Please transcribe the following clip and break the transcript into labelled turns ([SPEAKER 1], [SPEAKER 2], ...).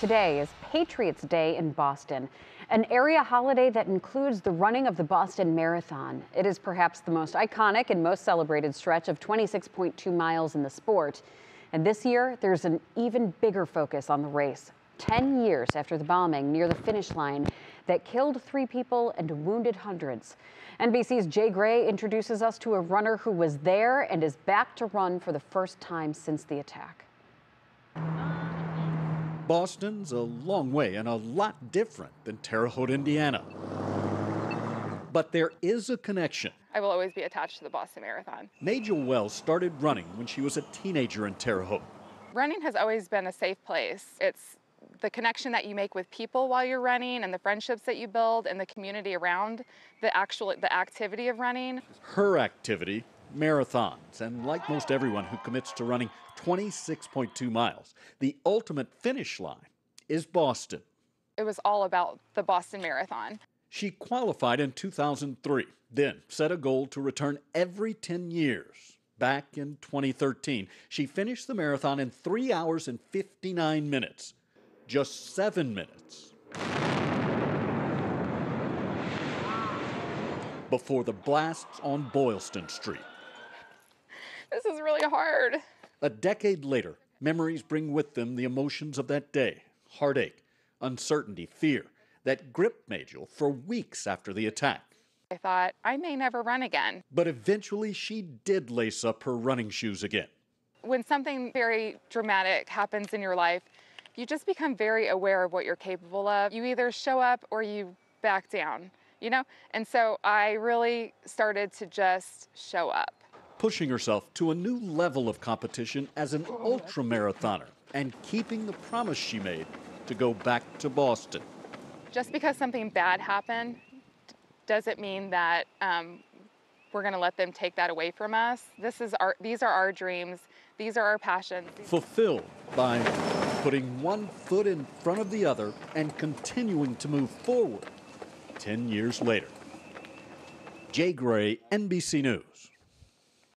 [SPEAKER 1] Today is Patriots Day in Boston, an area holiday that includes the running of the Boston Marathon. It is perhaps the most iconic and most celebrated stretch of 26.2 miles in the sport. And this year, there's an even bigger focus on the race. 10 years after the bombing near the finish line that killed three people and wounded hundreds. NBC's Jay Gray introduces us to a runner who was there and is back to run for the first time since the attack.
[SPEAKER 2] Boston's a long way and a lot different than Terre Haute, Indiana. But there is a connection.
[SPEAKER 3] I will always be attached to the Boston Marathon.
[SPEAKER 2] Majel Wells started running when she was a teenager in Terre Haute.
[SPEAKER 3] Running has always been a safe place. It's the connection that you make with people while you're running and the friendships that you build and the community around the actual the activity of running.
[SPEAKER 2] Her activity marathons. And like most everyone who commits to running 26.2 miles, the ultimate finish line is Boston.
[SPEAKER 3] It was all about the Boston Marathon.
[SPEAKER 2] She qualified in 2003, then set a goal to return every 10 years. Back in 2013, she finished the marathon in 3 hours and 59 minutes, just 7 minutes before the blasts on Boylston Street.
[SPEAKER 3] This is really hard.
[SPEAKER 2] A decade later, memories bring with them the emotions of that day heartache, uncertainty, fear that gripped Majel for weeks after the attack.
[SPEAKER 3] I thought, I may never run again.
[SPEAKER 2] But eventually, she did lace up her running shoes again.
[SPEAKER 3] When something very dramatic happens in your life, you just become very aware of what you're capable of. You either show up or you back down, you know? And so I really started to just show up
[SPEAKER 2] pushing herself to a new level of competition as an ultra marathoner and keeping the promise she made to go back to Boston.
[SPEAKER 3] Just because something bad happened doesn't mean that um, we're going to let them take that away from us. This is our, these are our dreams. These are our passions.
[SPEAKER 2] Fulfilled by putting one foot in front of the other and continuing to move forward 10 years later. Jay Gray, NBC News.